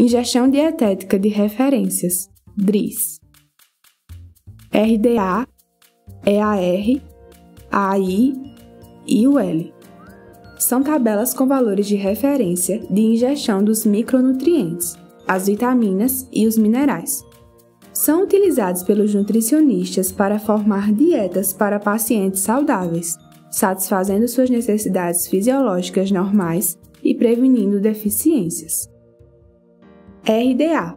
Ingestão dietética de referências, DRIS. RDA, EAR, AI e UL. São tabelas com valores de referência de ingestão dos micronutrientes, as vitaminas e os minerais. São utilizados pelos nutricionistas para formar dietas para pacientes saudáveis, satisfazendo suas necessidades fisiológicas normais e prevenindo deficiências. RDA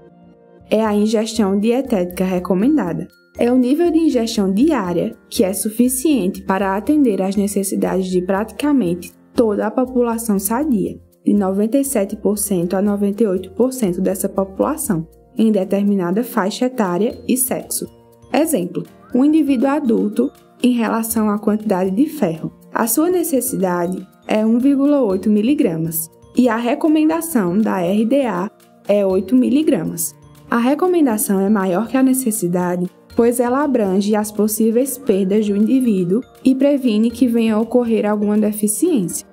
é a ingestão dietética recomendada. É o nível de ingestão diária que é suficiente para atender às necessidades de praticamente toda a população sadia, de 97% a 98% dessa população, em determinada faixa etária e sexo. Exemplo: um indivíduo adulto em relação à quantidade de ferro. A sua necessidade é 1,8 mg e a recomendação da RDA é 8 mg. A recomendação é maior que a necessidade, pois ela abrange as possíveis perdas do indivíduo e previne que venha a ocorrer alguma deficiência.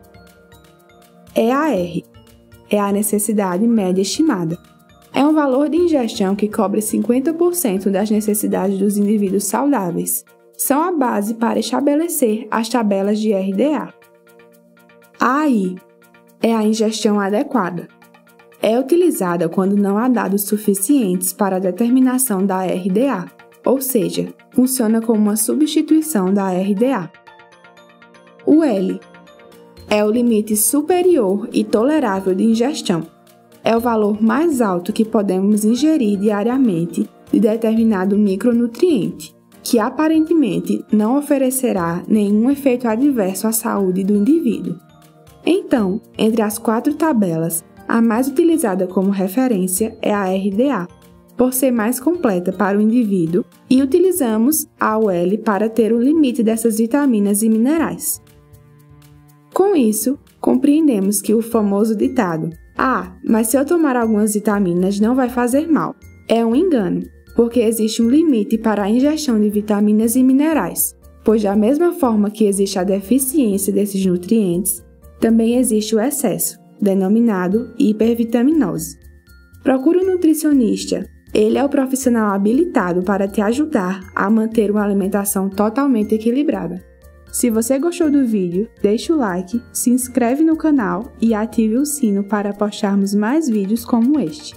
EAR é a necessidade média estimada. É um valor de ingestão que cobre 50% das necessidades dos indivíduos saudáveis. São a base para estabelecer as tabelas de RDA. AI é a ingestão adequada é utilizada quando não há dados suficientes para a determinação da RDA, ou seja, funciona como uma substituição da RDA. O L é o limite superior e tolerável de ingestão. É o valor mais alto que podemos ingerir diariamente de determinado micronutriente, que aparentemente não oferecerá nenhum efeito adverso à saúde do indivíduo. Então, entre as quatro tabelas, a mais utilizada como referência é a RDA, por ser mais completa para o indivíduo, e utilizamos a UL para ter o limite dessas vitaminas e minerais. Com isso, compreendemos que o famoso ditado Ah, mas se eu tomar algumas vitaminas não vai fazer mal é um engano, porque existe um limite para a ingestão de vitaminas e minerais, pois, da mesma forma que existe a deficiência desses nutrientes, também existe o excesso denominado hipervitaminose. Procure um nutricionista. Ele é o profissional habilitado para te ajudar a manter uma alimentação totalmente equilibrada. Se você gostou do vídeo, deixe o like, se inscreve no canal e ative o sino para postarmos mais vídeos como este.